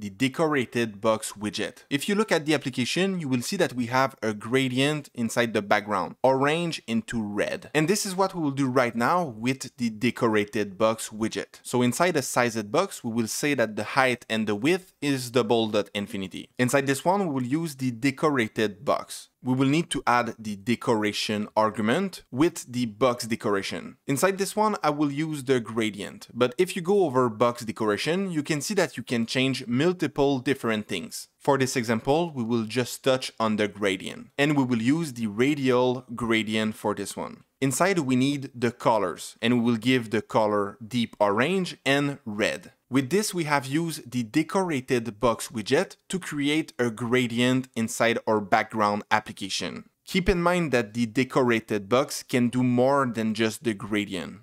the decorated box widget. If you look at the application, you will see that we have a gradient inside the background, orange into red. And this is what we will do right now with the decorated box widget. So inside a sized box, we will say that the height and the width is double dot infinity. Inside this one, we will use the decorated box we will need to add the decoration argument with the box decoration. Inside this one, I will use the gradient, but if you go over box decoration, you can see that you can change multiple different things. For this example, we will just touch on the gradient, and we will use the radial gradient for this one. Inside, we need the colors, and we will give the color deep orange and red. With this, we have used the decorated box widget to create a gradient inside our background application. Keep in mind that the decorated box can do more than just the gradient.